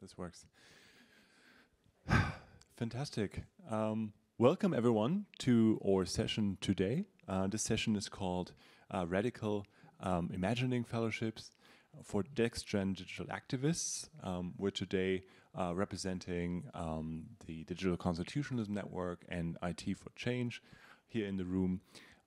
this works. Fantastic. Um, welcome everyone to our session today. Uh, this session is called uh, Radical um, Imagining Fellowships for next-gen digital activists. Um, we're today uh, representing um, the Digital Constitutionalism Network and IT for Change here in the room.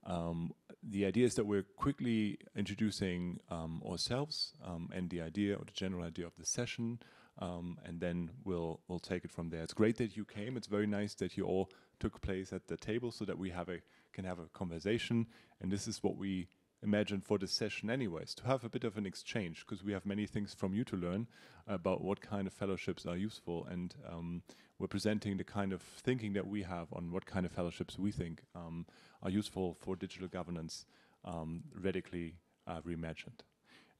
Um, the idea is that we're quickly introducing um, ourselves um, and the idea or the general idea of the session, um, and then we'll we'll take it from there. It's great that you came. It's very nice that you all took place at the table so that we have a can have a conversation. And this is what we imagine for this session anyways, to have a bit of an exchange, because we have many things from you to learn about what kind of fellowships are useful, and um, we're presenting the kind of thinking that we have on what kind of fellowships we think um, are useful for digital governance um, radically uh, reimagined.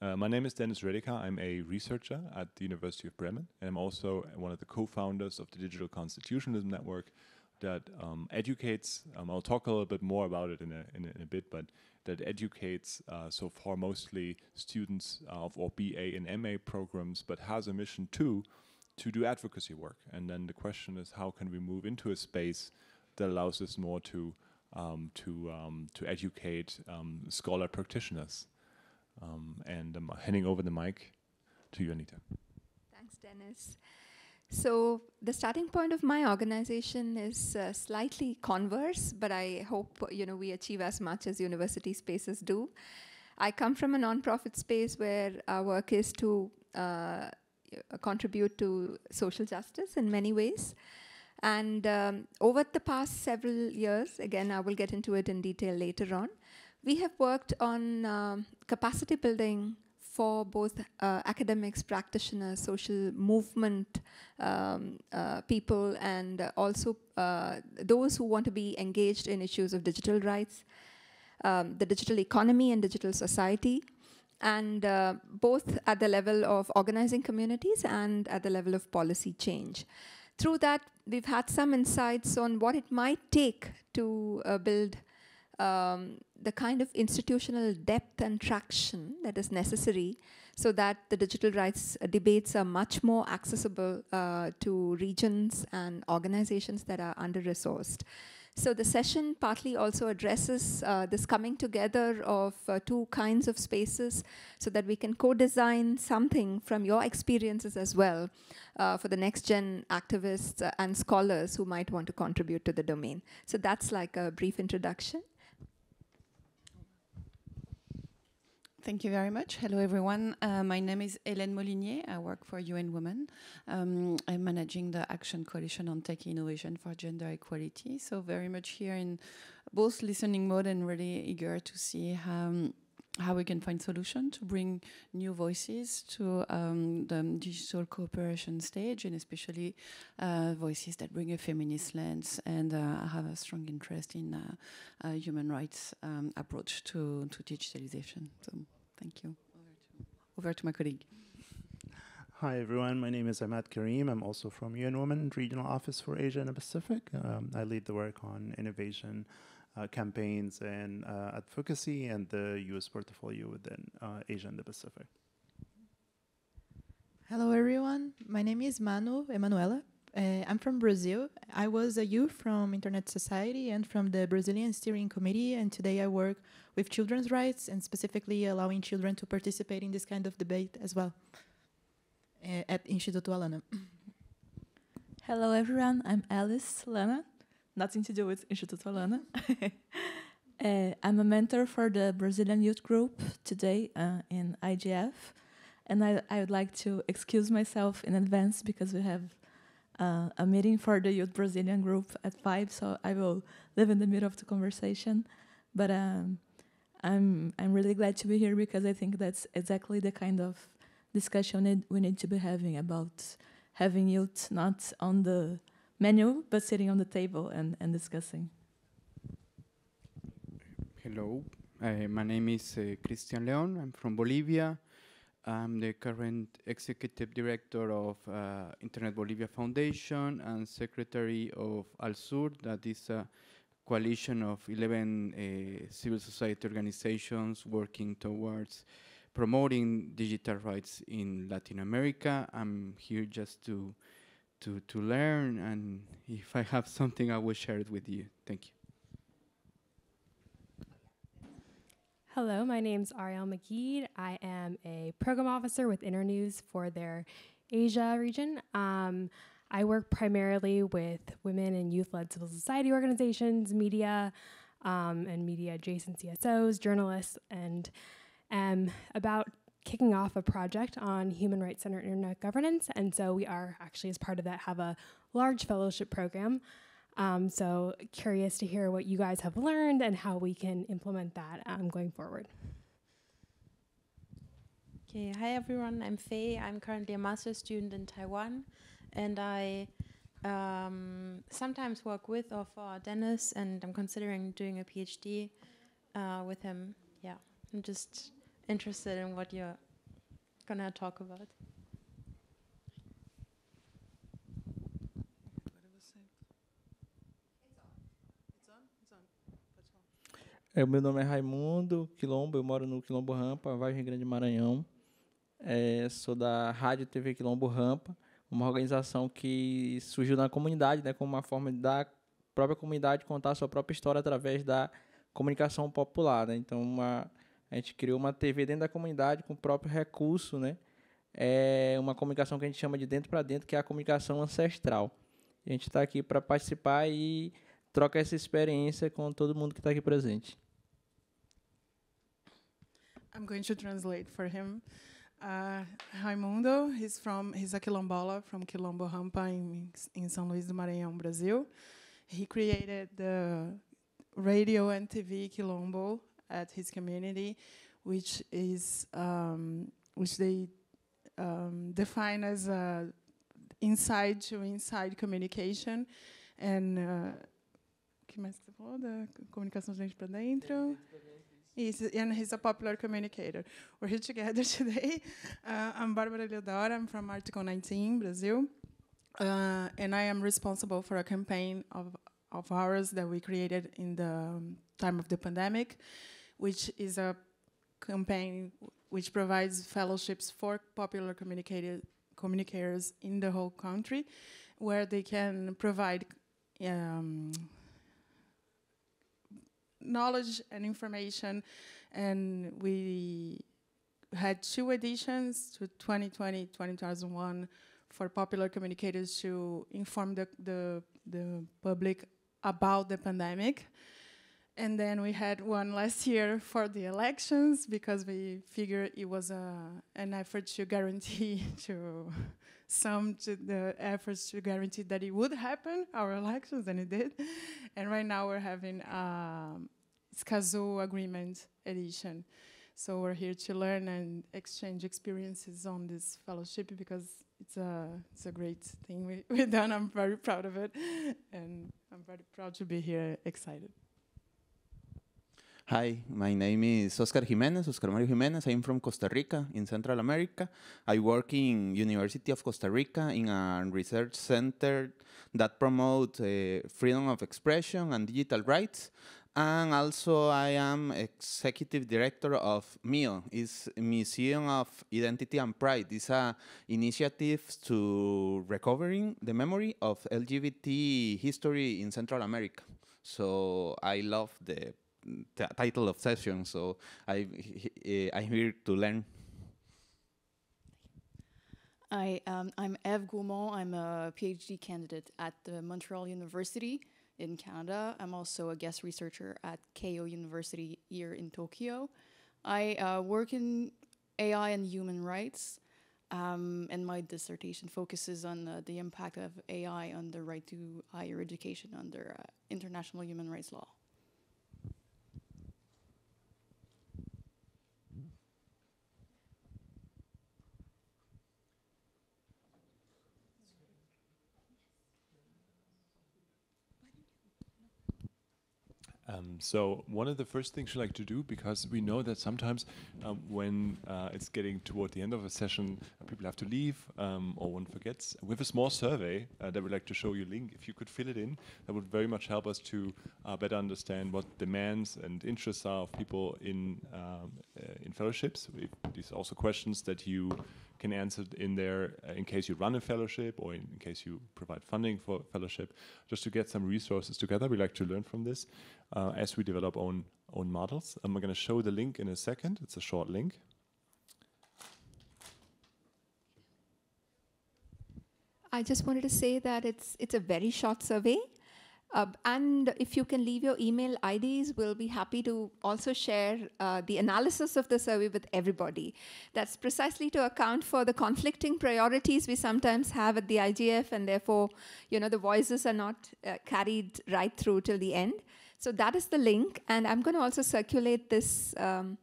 Uh, my name is Dennis Redeker. I'm a researcher at the University of Bremen, and I'm also one of the co-founders of the Digital Constitutionalism Network that um, educates, um, I'll talk a little bit more about it in a, in a, in a bit, but that educates uh, so far mostly students of our BA and MA programs, but has a mission too to do advocacy work. And then the question is, how can we move into a space that allows us more to um, to um, to educate um, scholar practitioners? Um, and I'm handing over the mic to you, Anita. Thanks, Dennis. So the starting point of my organization is uh, slightly converse, but I hope you know we achieve as much as university spaces do. I come from a nonprofit space where our work is to uh, contribute to social justice in many ways. And um, over the past several years, again, I will get into it in detail later on, we have worked on um, capacity building for both uh, academics, practitioners, social movement um, uh, people, and also uh, those who want to be engaged in issues of digital rights, um, the digital economy and digital society, and uh, both at the level of organizing communities and at the level of policy change. Through that, we've had some insights on what it might take to uh, build um, the kind of institutional depth and traction that is necessary so that the digital rights uh, debates are much more accessible uh, to regions and organizations that are under-resourced. So the session partly also addresses uh, this coming together of uh, two kinds of spaces so that we can co-design something from your experiences as well uh, for the next gen activists and scholars who might want to contribute to the domain. So that's like a brief introduction. Thank you very much. Hello, everyone. Uh, my name is Hélène Molinier. I work for UN Women. Um, I'm managing the Action Coalition on Tech Innovation for Gender Equality. So very much here in both listening mode and really eager to see how, how we can find solutions to bring new voices to um, the digital cooperation stage, and especially uh, voices that bring a feminist lens and uh, have a strong interest in uh, human rights um, approach to, to digitalization. So thank you. Over to, over to my colleague. Hi everyone, my name is Ahmad Karim. I'm also from UN Women Regional Office for Asia and the Pacific. Um, I lead the work on innovation uh, campaigns and uh, advocacy and the US portfolio within uh, Asia and the Pacific. Hello everyone, my name is Manu Emanuela. Uh, I'm from Brazil. I was a youth from Internet Society and from the Brazilian Steering Committee, and today I work with children's rights and specifically allowing children to participate in this kind of debate as well uh, at Instituto Alana. Hello everyone, I'm Alice Lana, nothing to do with Instituto Alana. uh, I'm a mentor for the Brazilian Youth Group today uh, in IGF, and I, I would like to excuse myself in advance because we have uh, a meeting for the Youth Brazilian Group at 5, so I will live in the middle of the conversation. But um, I'm, I'm really glad to be here because I think that's exactly the kind of discussion we need to be having about having youth not on the menu, but sitting on the table and, and discussing. Hello, uh, my name is uh, Cristian Leon. I'm from Bolivia. I'm the current executive director of uh, Internet Bolivia Foundation and secretary of Al-Sur, that is a coalition of 11 uh, civil society organizations working towards promoting digital rights in Latin America. I'm here just to to to learn, and if I have something, I will share it with you. Thank you. Hello, my name is Ariel McGee. I am a program officer with Internews for their Asia region. Um, I work primarily with women and youth led civil society organizations, media, um, and media adjacent CSOs, journalists, and am about kicking off a project on human rights centered internet governance. And so we are actually, as part of that, have a large fellowship program um, so curious to hear what you guys have learned and how we can implement that um, going forward. Okay, hi everyone, I'm Faye. I'm currently a master's student in Taiwan and I um, sometimes work with or for Dennis and I'm considering doing a PhD uh, with him. Yeah, I'm just interested in what you're gonna talk about. É, meu nome é Raimundo Quilombo, eu moro no Quilombo Rampa, Vargem Grande Maranhão. É, sou da Rádio TV Quilombo Rampa, uma organização que surgiu na comunidade, né, como uma forma da própria comunidade contar a sua própria história através da comunicação popular. Né? Então, uma, a gente criou uma TV dentro da comunidade com o próprio recurso, né? É uma comunicação que a gente chama de dentro para dentro, que é a comunicação ancestral. a gente está aqui para participar e trocar essa experiência com todo mundo que está aqui presente. I'm going to translate for him. Uh, Raimundo, he's from he's a quilombola from Quilombo Rampa in, in São Luís do Maranhão, Brazil. He created the radio and TV Quilombo at his community, which is um, which they um, define as a inside to inside communication, and uh, que mais você falou da comunicação de gente para dentro? He's, and he's a popular communicator. We're here together today. Uh, I'm Barbara Leodora. I'm from Article 19, Brazil. Uh, and I am responsible for a campaign of, of ours that we created in the um, time of the pandemic, which is a campaign which provides fellowships for popular communicators in the whole country, where they can provide um, knowledge and information. And we had two editions to 2020, 2001 for popular communicators to inform the, the, the public about the pandemic. And then we had one last year for the elections because we figured it was a, an effort to guarantee to some to the efforts to guarantee that it would happen, our elections, and it did. And right now we're having um, Escazú agreement edition. So we're here to learn and exchange experiences on this fellowship because it's a it's a great thing we, we've done. I'm very proud of it, and I'm very proud to be here. Excited. Hi, my name is Oscar Jimenez, Oscar Mario Jimenez. I'm from Costa Rica in Central America. I work in University of Costa Rica in a research center that promotes uh, freedom of expression and digital rights. And also I am executive director of MIO, is Museum of Identity and Pride. It's a initiative to recovering the memory of LGBT history in Central America. So I love the title of session. So I, I'm here to learn. I, um, I'm Eve Gaumond. I'm a PhD candidate at the Montreal University in Canada. I'm also a guest researcher at Keio University here in Tokyo. I uh, work in AI and human rights, um, and my dissertation focuses on uh, the impact of AI on the right to higher education under uh, international human rights law. Um, so one of the first things you like to do, because we know that sometimes um, when uh, it's getting toward the end of a session, people have to leave um, or one forgets. We have a small survey uh, that we'd like to show you link. If you could fill it in, that would very much help us to uh, better understand what demands and interests are of people in um, uh, in fellowships. If these are also questions that you can answer in there uh, in case you run a fellowship or in, in, case you provide funding for fellowship, just to get some resources together. We like to learn from this uh, as we develop own own models. I'm going to show the link in a second. It's a short link. I just wanted to say that it's it's a very short survey. Uh, and if you can leave your email IDs, we'll be happy to also share uh, the analysis of the survey with everybody. That's precisely to account for the conflicting priorities we sometimes have at the IGF, and therefore, you know, the voices are not uh, carried right through till the end. So that is the link, and I'm going to also circulate this. Um,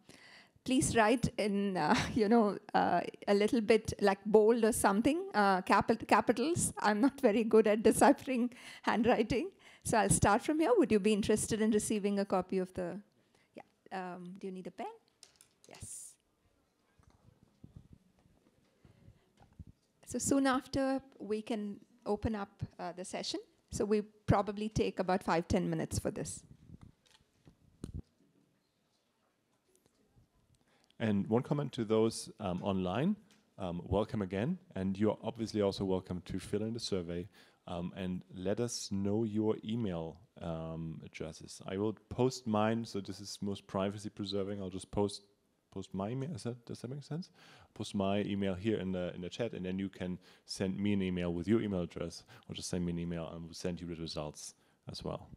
please write in, uh, you know, uh, a little bit like bold or something, uh, capi capitals. I'm not very good at deciphering handwriting. So I'll start from here. Would you be interested in receiving a copy of the, yeah, um, do you need a pen? Yes. So soon after, we can open up uh, the session. So we probably take about five, ten minutes for this. And one comment to those um, online, um, welcome again. And you're obviously also welcome to fill in the survey um, and let us know your email um, addresses. I will post mine, so this is most privacy preserving. I'll just post post my email. That, does that make sense? Post my email here in the in the chat, and then you can send me an email with your email address, or just send me an email, and we'll send you the results as well.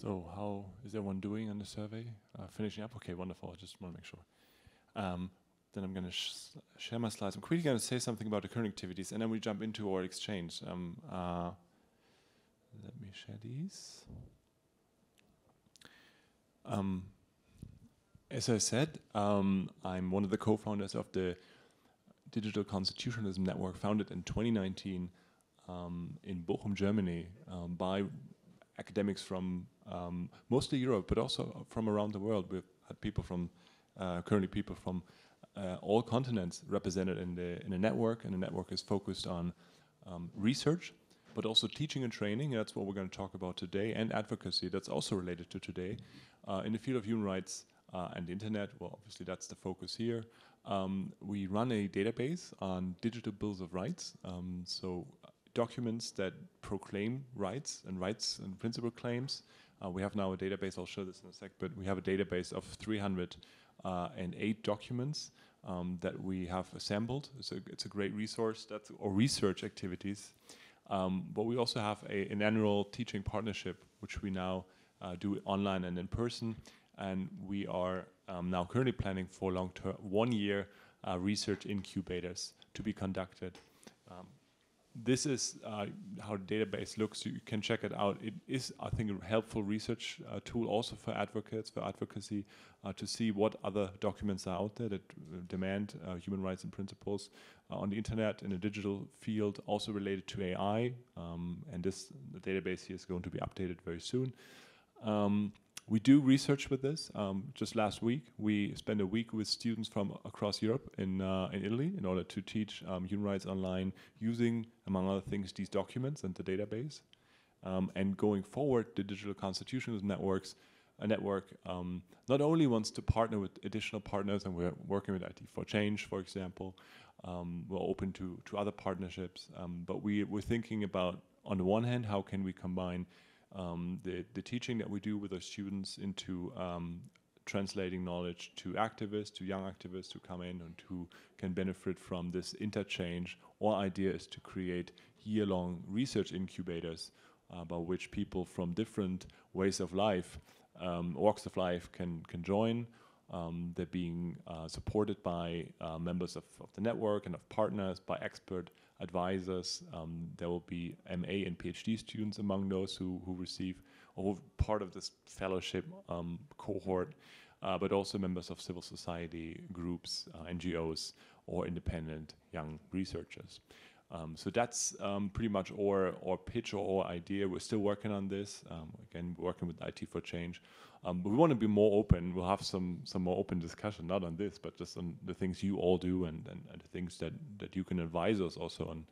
So how is everyone doing on the survey? Uh, finishing up? Okay, wonderful. I just want to make sure. Um, then I'm going to sh share my slides. I'm quickly going to say something about the current activities, and then we jump into our exchange. Um, uh, let me share these. Um, as I said, um, I'm one of the co-founders of the Digital Constitutionalism Network, founded in 2019 um, in Bochum, Germany, um, by academics from um, mostly Europe, but also from around the world. We've had people from, uh, currently people from uh, all continents represented in the in the network, and the network is focused on um, research, but also teaching and training. That's what we're going to talk about today, and advocacy. That's also related to today. Uh, in the field of human rights uh, and the internet, well, obviously that's the focus here. Um, we run a database on digital bills of rights. Um, so documents that proclaim rights and rights and principle claims uh, we have now a database, I'll show this in a sec, but we have a database of 308 uh, documents um, that we have assembled. It's a, it's a great resource, that's, or research activities. Um, but we also have a, an annual teaching partnership, which we now uh, do online and in person. And we are um, now currently planning for long-term, one-year uh, research incubators to be conducted. This is uh, how the database looks. You can check it out. It is, I think, a helpful research uh, tool also for advocates, for advocacy, uh, to see what other documents are out there that uh, demand uh, human rights and principles uh, on the internet in a digital field, also related to AI. Um, and this database here is going to be updated very soon. Um, we do research with this. Um, just last week, we spent a week with students from across Europe in, uh, in Italy in order to teach um, human rights online using, among other things, these documents and the database. Um, and going forward, the Digital Constitutionalism Networks, a network um, not only wants to partner with additional partners, and we're working with IT for Change, for example, um, we're open to, to other partnerships, um, but we, we're thinking about, on the one hand, how can we combine um, the, the teaching that we do with our students into um, translating knowledge to activists, to young activists who come in and who can benefit from this interchange. Our idea is to create year-long research incubators uh, by which people from different ways of life, um, walks of life can, can join. Um, they're being uh, supported by uh, members of, of the network and of partners, by expert advisors. Um, there will be MA and PhD students among those who, who receive or part of this fellowship um, cohort, uh, but also members of civil society groups, uh, NGOs, or independent young researchers. Um, so that's um, pretty much our, our pitch or our idea. We're still working on this. Um, again, working with IT for Change. Um, but we want to be more open. We'll have some some more open discussion, not on this, but just on the things you all do and, and, and the things that, that you can advise us also on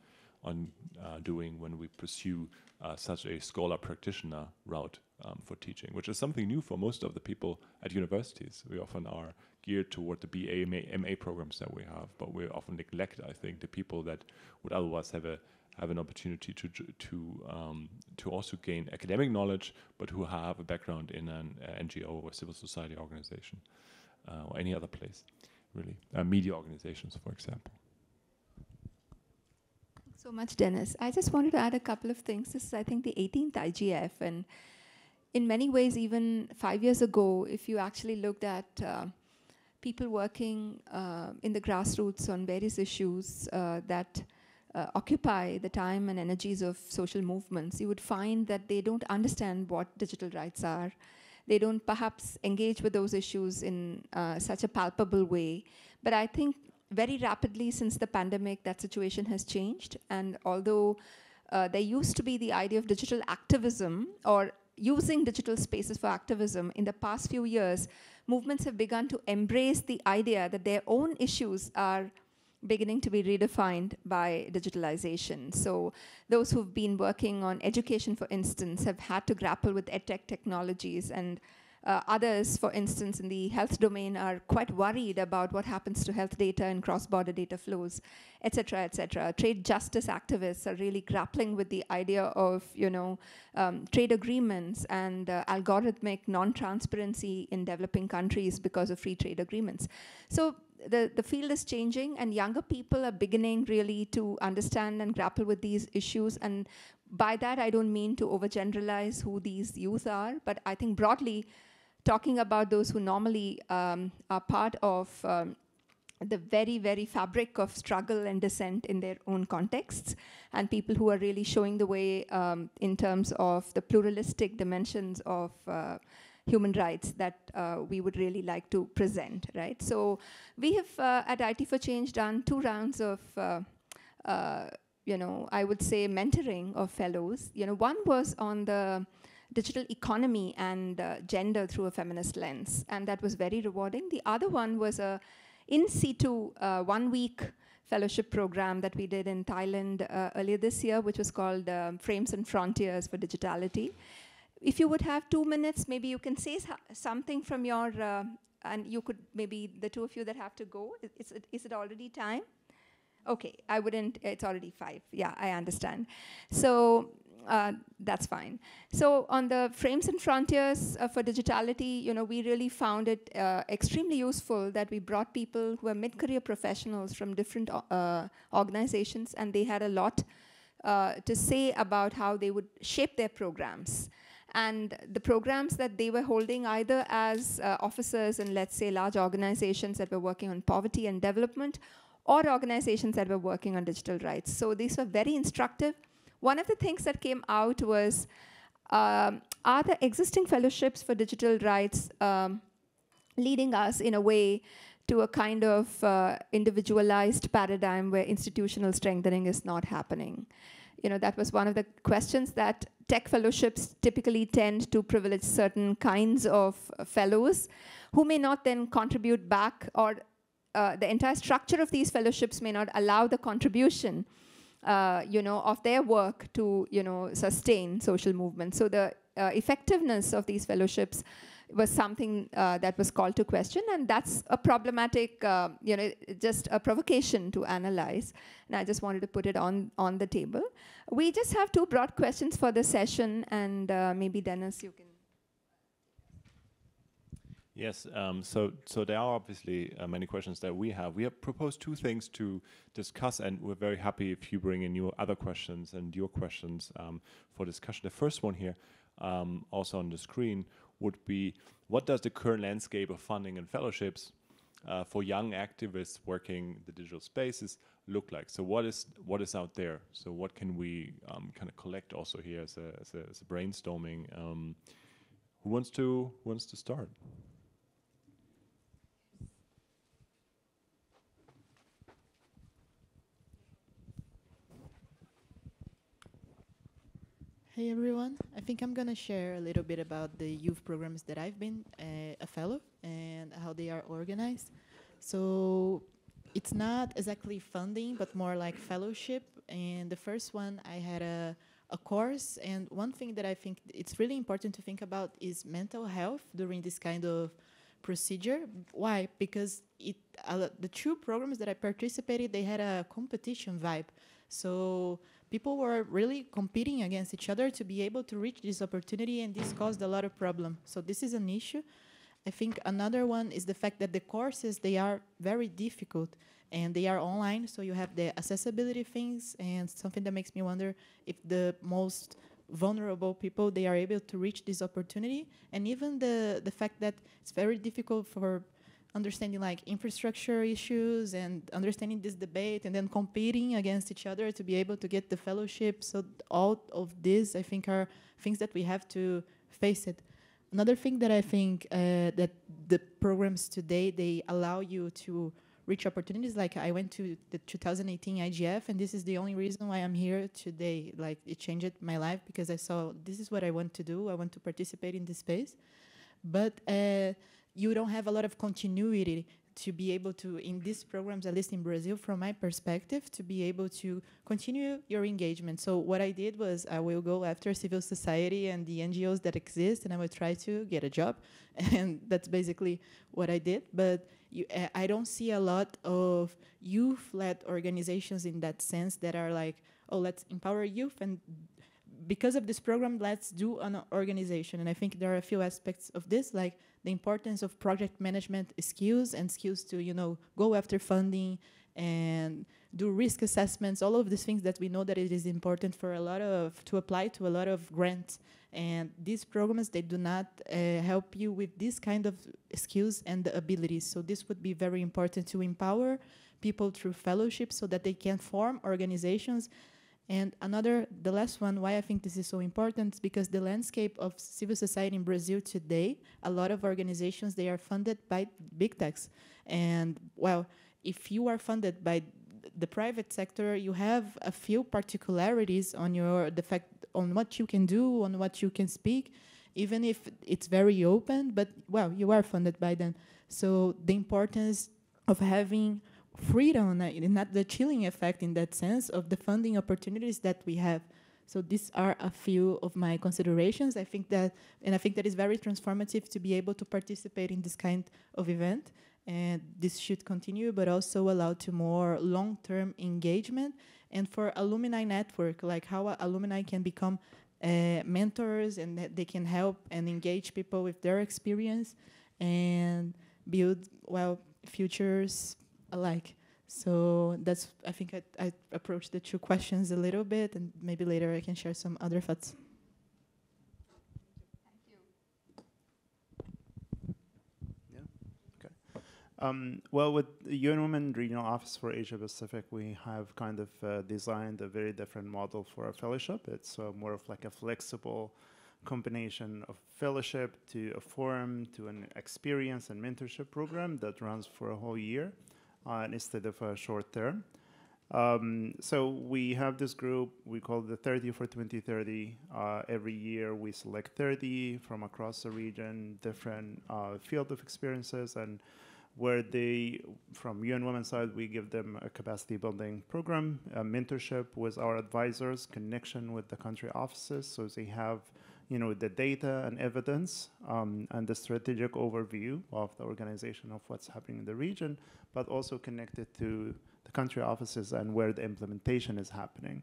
on uh, doing when we pursue uh, such a scholar practitioner route um, for teaching, which is something new for most of the people at universities. We often are geared toward the BA, MA, programs that we have, but we often neglect, I think, the people that would otherwise have a have an opportunity to to um, to also gain academic knowledge, but who have a background in an uh, NGO or civil society organization uh, or any other place, really, uh, media organizations, for example. Thanks so much, Dennis. I just wanted to add a couple of things. This is, I think, the 18th IGF, and in many ways, even five years ago, if you actually looked at uh, people working uh, in the grassroots on various issues uh, that uh, occupy the time and energies of social movements, you would find that they don't understand what digital rights are. They don't perhaps engage with those issues in uh, such a palpable way. But I think very rapidly since the pandemic, that situation has changed. And although uh, there used to be the idea of digital activism or using digital spaces for activism, in the past few years, movements have begun to embrace the idea that their own issues are beginning to be redefined by digitalization. So those who've been working on education, for instance, have had to grapple with edtech technologies and uh, others, for instance, in the health domain are quite worried about what happens to health data and cross-border data flows, et cetera, et cetera. Trade justice activists are really grappling with the idea of, you know, um, trade agreements and uh, algorithmic non-transparency in developing countries because of free trade agreements. So the, the field is changing and younger people are beginning really to understand and grapple with these issues. And by that, I don't mean to overgeneralize who these youth are, but I think broadly, talking about those who normally um, are part of um, the very, very fabric of struggle and dissent in their own contexts, and people who are really showing the way um, in terms of the pluralistic dimensions of uh, human rights that uh, we would really like to present, right? So we have uh, at IT for Change done two rounds of, uh, uh, you know, I would say mentoring of fellows. You know, one was on the digital economy and uh, gender through a feminist lens, and that was very rewarding. The other one was a in situ uh, one week fellowship program that we did in Thailand uh, earlier this year, which was called um, Frames and Frontiers for Digitality. If you would have two minutes, maybe you can say something from your, uh, and you could maybe the two of you that have to go. Is, it, is it already time? Okay, I wouldn't, it's already five. Yeah, I understand. So uh, that's fine. So on the frames and frontiers uh, for digitality, you know, we really found it uh, extremely useful that we brought people who are mid-career professionals from different uh, organizations, and they had a lot uh, to say about how they would shape their programs. And the programs that they were holding either as uh, officers in, let's say, large organizations that were working on poverty and development, or organizations that were working on digital rights. So these were very instructive, one of the things that came out was, um, are the existing fellowships for digital rights um, leading us in a way to a kind of uh, individualized paradigm where institutional strengthening is not happening? You know, that was one of the questions that tech fellowships typically tend to privilege certain kinds of fellows who may not then contribute back or uh, the entire structure of these fellowships may not allow the contribution uh, you know, of their work to, you know, sustain social movements. So the uh, effectiveness of these fellowships was something uh, that was called to question, and that's a problematic, uh, you know, just a provocation to analyze. And I just wanted to put it on on the table. We just have two broad questions for the session, and uh, maybe Dennis, you can. Yes, um, so so there are obviously uh, many questions that we have. We have proposed two things to discuss, and we're very happy if you bring in your other questions and your questions um, for discussion. The first one here, um, also on the screen, would be what does the current landscape of funding and fellowships uh, for young activists working in the digital spaces look like? So what is what is out there? So what can we um, kind of collect also here as a, as a, as a brainstorming? Um, who wants to who wants to start? Hey everyone, I think I'm gonna share a little bit about the youth programs that I've been uh, a fellow and how they are organized. So it's not exactly funding, but more like fellowship. And the first one, I had a, a course. And one thing that I think it's really important to think about is mental health during this kind of procedure. Why? Because it uh, the two programs that I participated, they had a competition vibe. So people were really competing against each other to be able to reach this opportunity, and this caused a lot of problem. So this is an issue. I think another one is the fact that the courses they are very difficult and they are online, so you have the accessibility things and something that makes me wonder if the most vulnerable people they are able to reach this opportunity and even the the fact that it's very difficult for understanding like infrastructure issues and understanding this debate and then competing against each other to be able to get the fellowship so all of these i think are things that we have to face it another thing that i think uh, that the programs today they allow you to reach opportunities. Like I went to the 2018 IGF, and this is the only reason why I'm here today. Like it changed my life because I saw this is what I want to do. I want to participate in this space, but uh, you don't have a lot of continuity to be able to in these programs at least in brazil from my perspective to be able to continue your engagement. So what i did was i will go after civil society and the ngos that exist and i will try to get a job. And that's basically what i did. But you, I don't see a lot of youth-led organizations in that sense that are like, oh, let's empower youth, and because of this program, let's do an organization. And I think there are a few aspects of this, like the importance of project management skills and skills to, you know, go after funding and do risk assessments, all of these things that we know that it is important for a lot of, to apply to a lot of grants and these programs, they do not uh, help you with this kind of skills and abilities. So this would be very important to empower people through fellowships so that they can form organizations. And another, the last one, why I think this is so important is because the landscape of civil society in Brazil today, a lot of organizations, they are funded by big techs. And well, if you are funded by the private sector, you have a few particularities on your the fact on what you can do, on what you can speak, even if it's very open. But well, you are funded by them, so the importance of having freedom, not the chilling effect in that sense of the funding opportunities that we have. So these are a few of my considerations. I think that, and I think that is very transformative to be able to participate in this kind of event and this should continue, but also allow to more long-term engagement and for alumni network, like how alumni can become uh, mentors and that they can help and engage people with their experience and build well futures alike. So that's I think I, I approached the two questions a little bit, and maybe later I can share some other thoughts. Um, well, with the UN Women Regional Office for Asia Pacific, we have kind of uh, designed a very different model for a fellowship. It's uh, more of like a flexible combination of fellowship to a forum to an experience and mentorship program that runs for a whole year instead of a short term. Um, so we have this group, we call the 30 for 2030. Uh, every year we select 30 from across the region, different uh, field of experiences and where they, from UN Women side, we give them a capacity building program, mentorship with our advisors, connection with the country offices, so they have, you know, the data and evidence um, and the strategic overview of the organization of what's happening in the region, but also connected to the country offices and where the implementation is happening.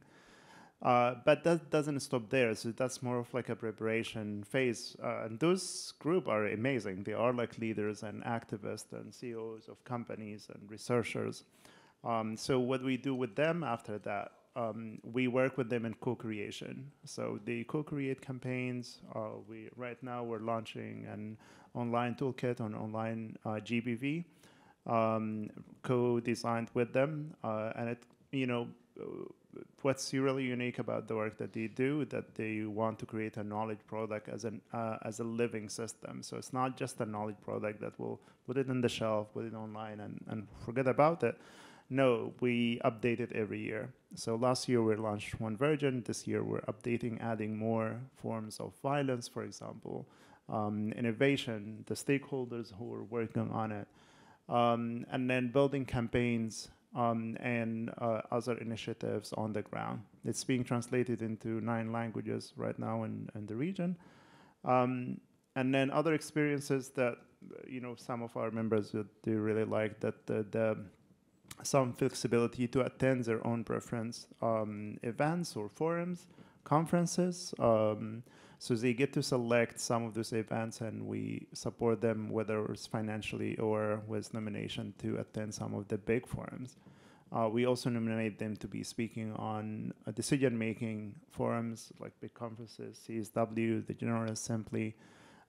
Uh, but that doesn't stop there. So that's more of like a preparation phase. Uh, and those group are amazing. They are like leaders and activists and CEOs of companies and researchers. Um, so what we do with them after that, um, we work with them in co-creation. So they co-create campaigns. Uh, we right now we're launching an online toolkit on online uh, GBV, um, co-designed with them, uh, and it you know what's really unique about the work that they do that they want to create a knowledge product as an uh, as a living system so it's not just a knowledge product that will put it on the shelf put it online and, and forget about it No, we update it every year. So last year we launched one version. This year we're updating, adding more forms of violence, for example, um, innovation, the stakeholders who are working on it, um, and then building campaigns um, and uh, other initiatives on the ground. It's being translated into nine languages right now in, in the region. Um, and then other experiences that you know some of our members do really like that the, the some flexibility to attend their own preference um, events or forums, conferences. Um, so they get to select some of those events and we support them whether it's financially or with nomination to attend some of the big forums. Uh, we also nominate them to be speaking on uh, decision-making forums like big conferences, CSW, the General Assembly.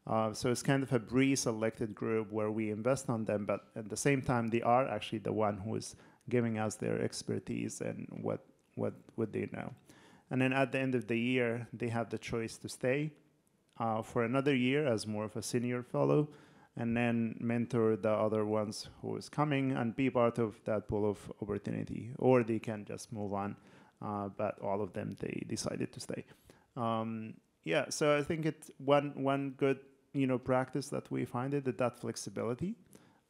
Uh, so it's kind of a pre-selected group where we invest on them, but at the same time, they are actually the one who is giving us their expertise and what what what they know. And then at the end of the year, they have the choice to stay uh, for another year as more of a senior fellow, and then mentor the other ones who is coming and be part of that pool of opportunity, or they can just move on. Uh, but all of them they decided to stay. Um, yeah, so I think it's one one good you know practice that we find it that that flexibility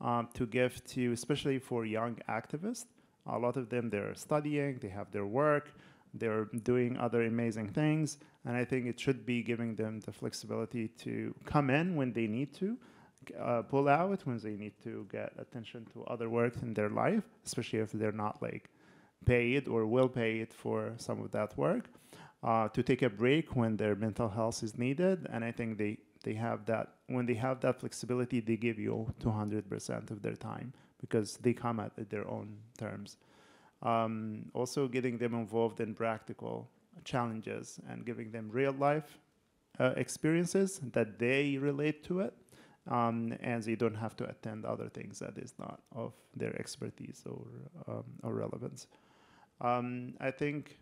um, to give to especially for young activists. A lot of them they're studying, they have their work, they're doing other amazing things, and I think it should be giving them the flexibility to come in when they need to, uh, pull out when they need to get attention to other work in their life, especially if they're not like paid or will pay it for some of that work. Uh, to take a break when their mental health is needed, and I think they they have that when they have that flexibility, they give you 200% of their time because they come at, their own terms. Um, also, getting them involved in practical challenges and giving them real life uh, experiences that they relate to it, um, and they don't have to attend other things that is not of their expertise or um, or relevance. Um, I think,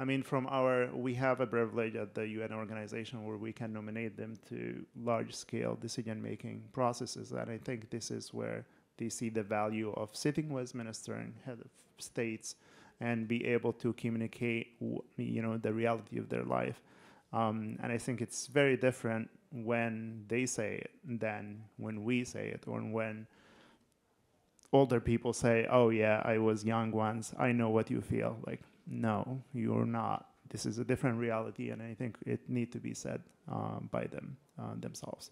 I mean, from our we have a privilege at the UN organization where we can nominate them to large-scale decision-making processes, and I think this is where they see the value of sitting with minister and head of states and be able to communicate, you know, the reality of their life. Um, and I think it's very different when they say it than when we say it, or when older people say, "Oh yeah, I was young once. I know what you feel." Like, no, you're not. This is a different reality, and I think it need to be said um, by them uh, themselves.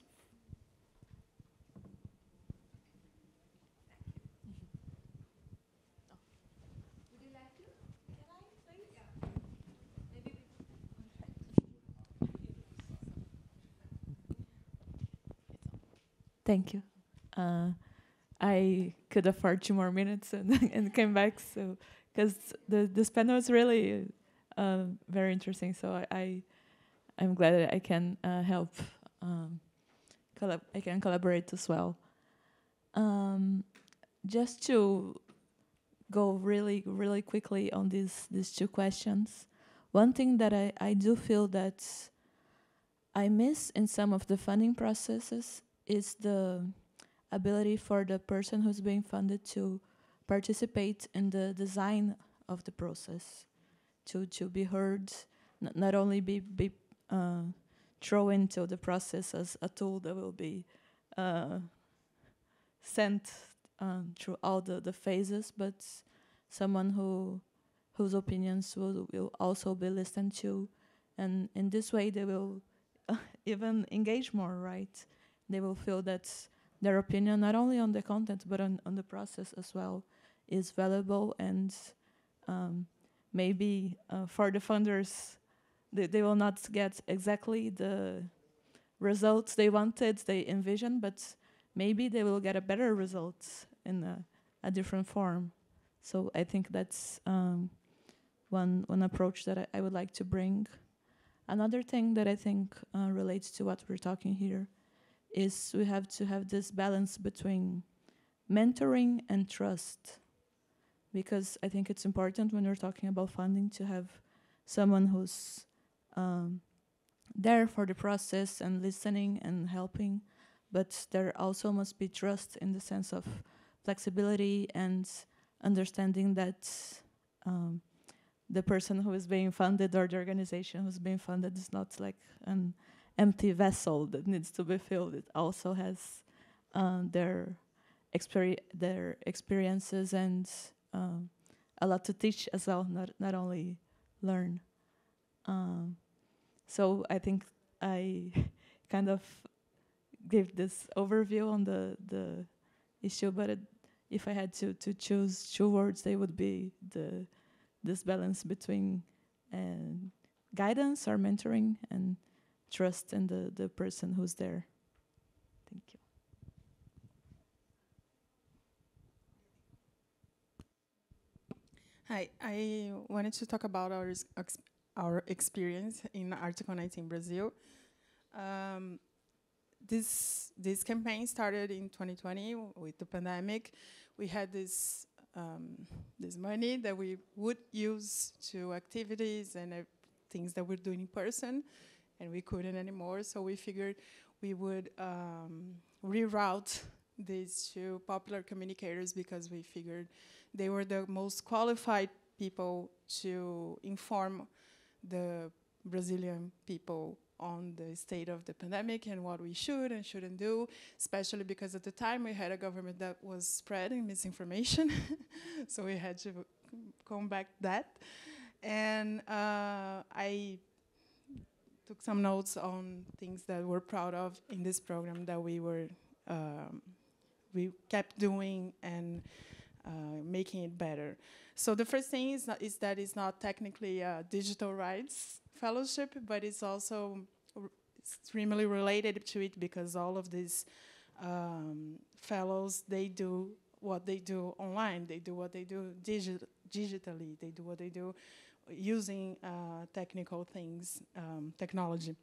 Thank you. Uh, I could afford two more minutes and and came back. So because the this panel is really uh, very interesting. So I, I am glad that I can uh, help. Um, collab I can collaborate as well. Um, just to go really really quickly on these these two questions. One thing that I, I do feel that I miss in some of the funding processes is the ability for the person who's being funded to participate in the design of the process, to to be heard, n not only be be uh, thrown into the process as a tool that will be uh, sent um, through all the, the phases, but someone who whose opinions will will also be listened to, and in this way they will uh, even engage more, right? they will feel that their opinion, not only on the content but on, on the process as well, is valuable and um, maybe uh, for the funders, they, they will not get exactly the results they wanted, they envisioned, but maybe they will get a better result in a, a different form. So I think that's um, one one approach that I, I, would like to bring. Another thing that I think uh, relates to what we're talking here is we have to have this balance between mentoring and trust. Because I think it's important when we're talking about funding to have someone who's um, there for the process and listening and helping, but there also must be trust in the sense of flexibility and understanding that um, the person who is being funded or the organization who's being funded is not like an empty vessel that needs to be filled. It also has uh, their experi- their experiences and um, a lot to teach as well, not not only learn. Um, so I think I kind of gave this overview on the the issue, but it, if I had to to choose two words, they would be the this balance between guidance or mentoring and trust in the the person who's there. Thank you. Hi, I wanted to talk about our our experience in Article 19 Brazil. Um, this this campaign started in 2020 with the pandemic. We had this um, this money that we would use to activities and uh, things that we're doing in person, and we couldn't anymore. So we figured we would um, reroute these two popular communicators because we figured they were the most qualified people to inform the Brazilian people on the state of the pandemic and what we should and shouldn't do, especially because at the time we had a government that was spreading misinformation. so we had to combat that. And uh, I took some notes on things that we're proud of in this program that we were um, we kept doing and uh, making it better. So the first thing is, is that it's not technically a digital rights fellowship, but it's also extremely related to it because all of these um, fellows, they do what they do online, they do what they do digi digitally, they do what they do using uh, technical things, um, technology.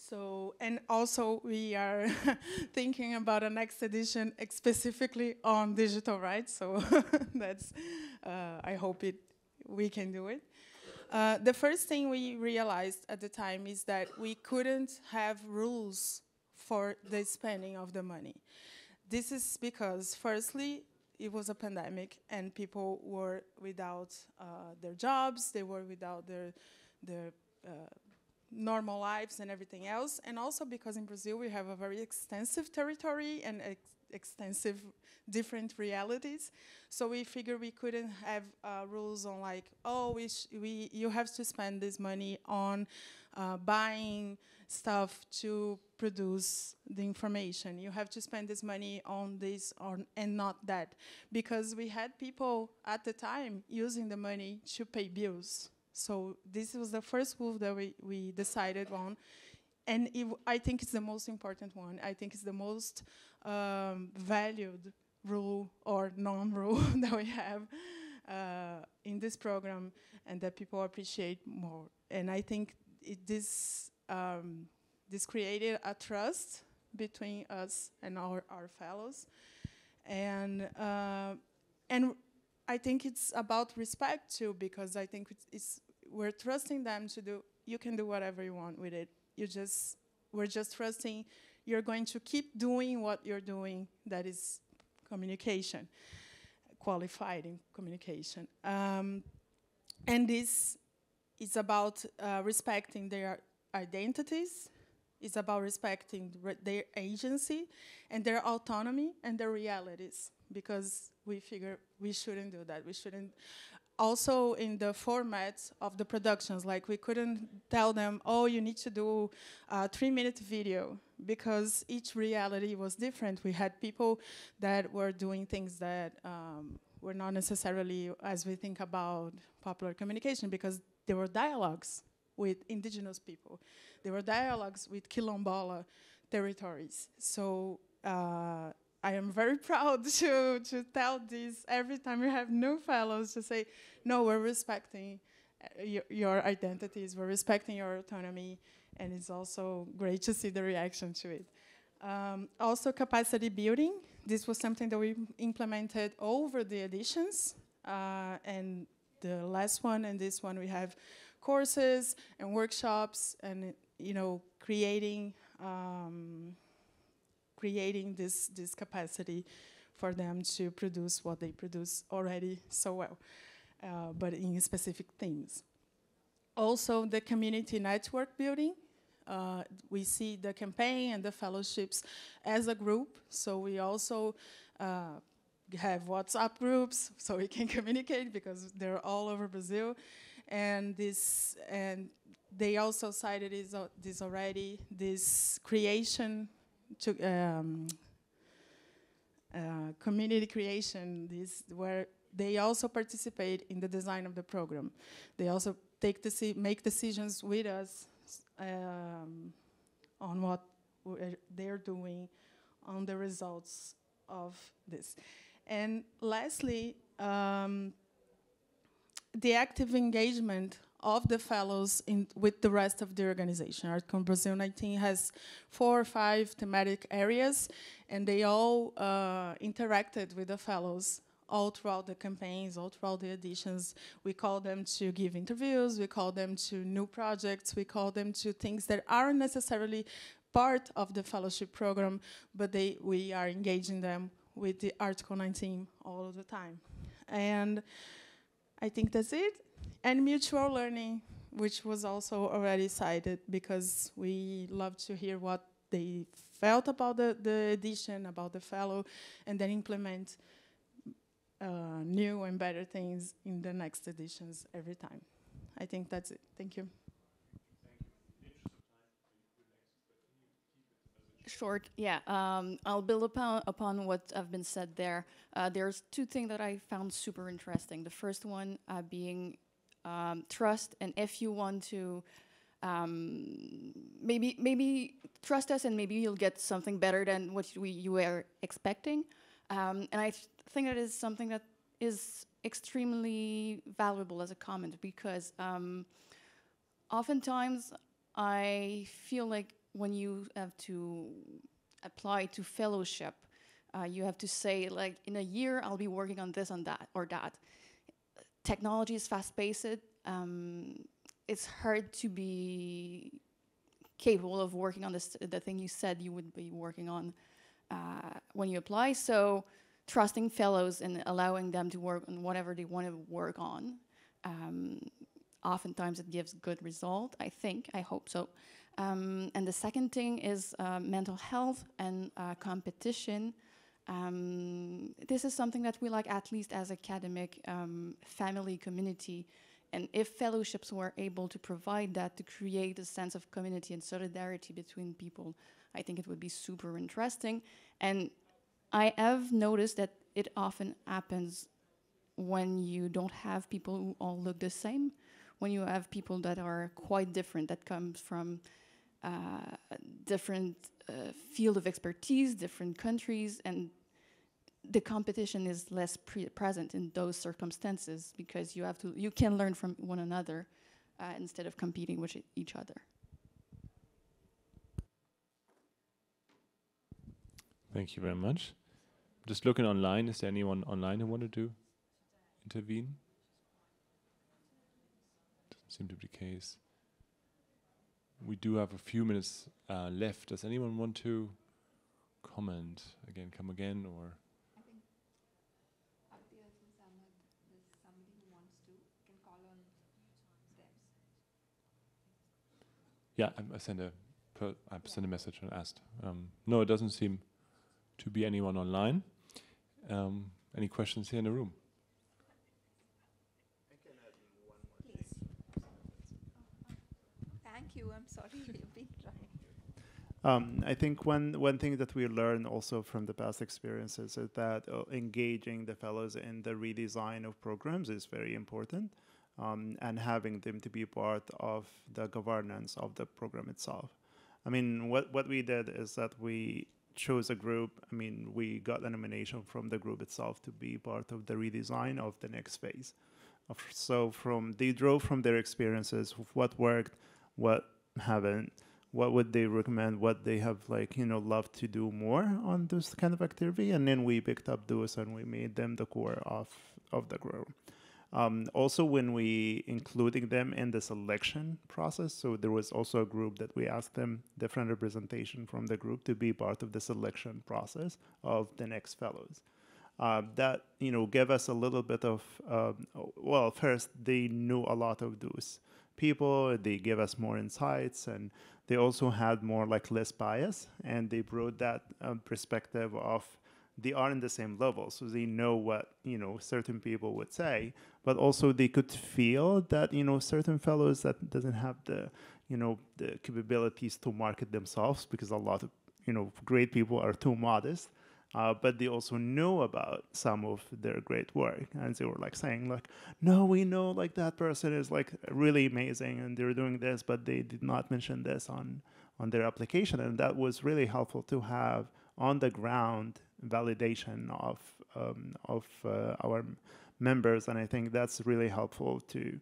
So, and also we are thinking about a next edition specifically on digital rights. So that's, uh, I hope it, we can do it. Uh, the first thing we realized at the time is that we couldn't have rules for the spending of the money. This is because, firstly, it was a pandemic and people were without uh, their jobs, they were without their, their uh, normal lives and everything else, and also because in Brazil we have a very extensive territory and ex extensive different realities. So we figured we couldn't have uh, rules on like, oh, we, we you have to spend this money on uh, buying stuff to produce the information. You have to spend this money on this and not that. Because we had people at the time using the money to pay bills. So this was the first move that we, we decided on. And I think it's the most important one. I think it's the most um, valued rule or non-rule that we have uh, in this program and that people appreciate more. And I think it, this, um, this created a trust between us and our, our fellows. And, uh, and I think it's about respect too, because I think it's, it's, we're trusting them to do, you can do whatever you want with it. You just, we're just trusting you're going to keep doing what you're doing that is communication, qualified in communication. Um, and this is about uh, respecting their identities, it's about respecting their agency and their autonomy and their realities because we figure we shouldn't do that. We shouldn't also in the format of the productions, like we couldn't tell them, oh, you need to do a three minute video because each reality was different. We had people that were doing things that um, were not necessarily as we think about popular communication because there were dialogues with indigenous people. There were dialogues with Quilombola territories. So uh, I am very proud to, to tell this every time we have new fellows to say, no, we're respecting uh, your, your identities, we're respecting your autonomy, and it's also great to see the reaction to it. Um, also, capacity building. This was something that we implemented over the editions, uh, and the last one and this one we have courses and workshops, and you know, creating um, creating this this capacity for them to produce what they produce already so well, uh, but in specific themes. Also, the community network building. Uh, we see the campaign and the fellowships as a group, so we also uh, have WhatsApp groups so we can communicate because they're all over Brazil, and this and they also cited uh, this already this creation to um, uh, community creation this where they also participate in the design of the program. They also take deci make decisions with us um, on what they're doing, on the results of this. And lastly, um, the active engagement of the fellows in, with the rest of the organization. ArtCon Brazil 19 has four or five thematic areas, and they all uh, interacted with the fellows all throughout the campaigns, all throughout the editions. We call them to give interviews, we call them to new projects, we call them to things that aren't necessarily part of the fellowship program, but they, we are engaging them with the Article 19 all the time. And I think that's it. And mutual learning, which was also already cited because we love to hear what they felt about the, the edition, about the fellow, and then implement uh, new and better things in the next editions every time. I think that's it. Thank you. Short, yeah. Um, I'll build upon, upon what have been said there. Uh, there's two things that I found super interesting. The first one uh, being um, trust, and if you want to um, maybe maybe trust us, and maybe you'll get something better than what we, you were expecting. Um, and I th think that is something that is extremely valuable as a comment because um, oftentimes I feel like when you have to apply to fellowship, uh, you have to say like in a year I'll be working on this and that or that. Technology is fast-paced. Um, it's hard to be capable of working on this, the thing you said you would be working on uh, when you apply. So trusting fellows and allowing them to work on whatever they want to work on. Um, oftentimes it gives good result, I think, I hope so. Um, and the second thing is uh, mental health and uh, competition. Um, this is something that we like at least as academic um, family community. And if fellowships were able to provide that to create a sense of community and solidarity between people, I think it would be super interesting. And I have noticed that it often happens when you don't have people who all look the same, when you have people that are quite different, that comes from uh, different uh, field of expertise, different countries, and the competition is less present in those circumstances because you have to you can learn from one another uh, instead of competing with each other. Thank you very much. Just looking online, is there anyone online who wanted to intervene? Doesn't seem to be the case we do have a few minutes uh, left. Does anyone want to comment again, come again, or? Yeah, I, I sent a per, I sent a message and asked. Um, no, it doesn't seem to be anyone online. Um, any questions here in the room? Thank you. I'm sorry, you've been trying. Um, I think one one thing that we learn also from the past experiences is that uh, engaging the fellows in the redesign of programs is very important, um, and having them to be part of the governance of the program itself. I mean, what what we did is that we chose a group. I mean, we got a nomination from the group itself to be part of the redesign of the next phase. So from they drove from their experiences of what worked what haven't what would they recommend what they have like you know loved to do more on this kind of activity and then we picked up those and we made them the core of of the group um, also when we including them in the selection process so there was also a group that we asked them different representation from the group to be part of the selection process of the next fellows. Uh, that you know gave us a little bit of um, well first they knew a lot of those people they gave us more insights and they also had more like less bias and they brought that um, perspective of they are in the same level. So they know what you know certain people would say but also they could feel that you know certain fellows that doesn't have the you know the capabilities to market themselves because a lot of you know great people are too modest uh, but they also know about some of their great work. And they were like saying like no we know like that person is like really amazing and they're doing this but they did not mention this on on their application. And that was really helpful to have on the ground validation of um, of uh, our members and i think that's really helpful to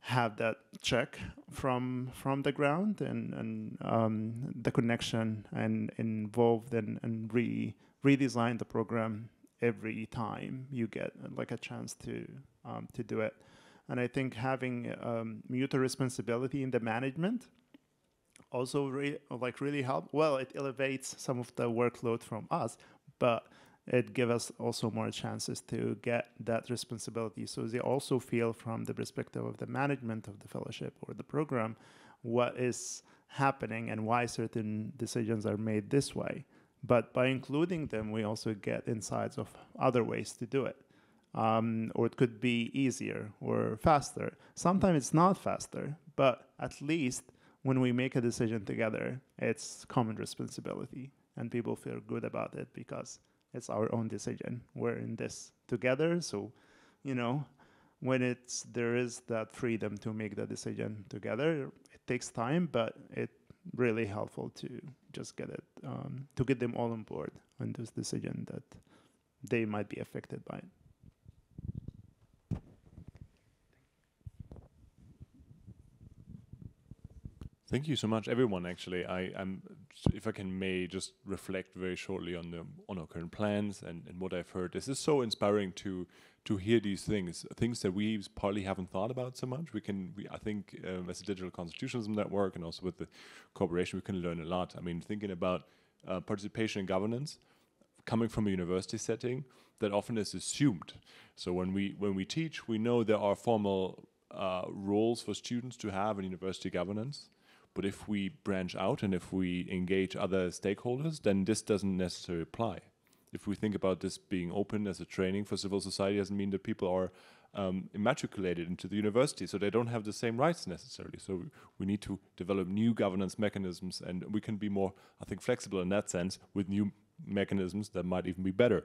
have that check from from the ground and and um, the connection and involved and and re redesign the program every time you get like a chance to um, to do it. And I think having um, mutual responsibility in the management also re- like really help. Well, it elevates some of the workload from us, but it gives us also more chances to get that responsibility. So they also feel from the perspective of the management of the fellowship or the program what is happening and why certain decisions are made this way. But by including them, we also get insights of other ways to do it. Um, or it could be easier or faster. Sometimes it's not faster, but at least when we make a decision together, it's common responsibility and people feel good about it because it's our own decision. We're in this together, so you know, when it's there is that freedom to make the decision together, it takes time, but it really helpful to just get it um, to get them all on board on this decision that they might be affected by it. Thank you so much, everyone. Actually, I am, if I can may just reflect very shortly on the on our current plans and, and what I've heard. This is so inspiring to to hear these things, things that we partly haven't thought about so much. We can, we, I think, um, as a digital constitutionalism network and also with the cooperation, we can learn a lot. I mean, thinking about uh, participation and governance, coming from a university setting, that often is assumed. So when we when we teach, we know there are formal uh, roles for students to have in university governance but if we branch out and if we engage other stakeholders, then this doesn't necessarily apply. If we think about this being open as a training for civil society, doesn't mean that people are um, immatriculated into the university, so they don't have the same rights necessarily. So we need to develop new governance mechanisms, and we can be more, I think, flexible in that sense with new mechanisms that might even be better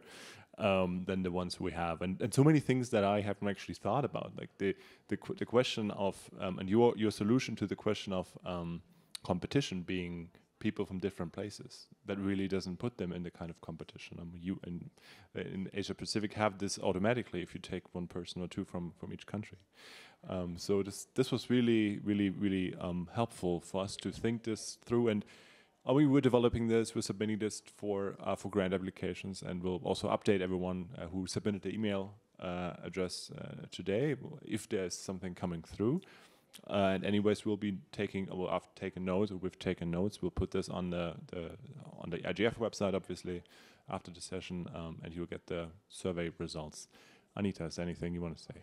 um, than the ones we have. And, and so many things that I haven't actually thought about, like the the, the question of um, and your your solution to the question of um, competition being people from different places that really doesn't put them in the kind of competition. I mean, you in, in Asia Pacific have this automatically if you take one person or two from from each country. Um, so this this was really really really um, helpful for us to think this through and uh, we were developing this, we're submitting this for uh, for grant applications, and we'll also update everyone uh, who submitted the email uh, address uh, today if there's something coming through. Uh, and anyways, we'll be taking, well, I've taken notes, or we've taken notes. We'll put this on the, the on the IGF website, obviously, after the session, um, and you'll get the survey results. Anita, is anything you want to say?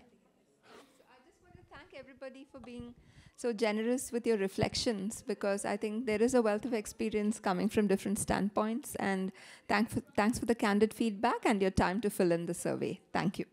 So I just want to thank everybody for being so generous with your reflections because I think there is a wealth of experience coming from different standpoints. And thank for, thanks for the candid feedback and your time to fill in the survey. Thank you.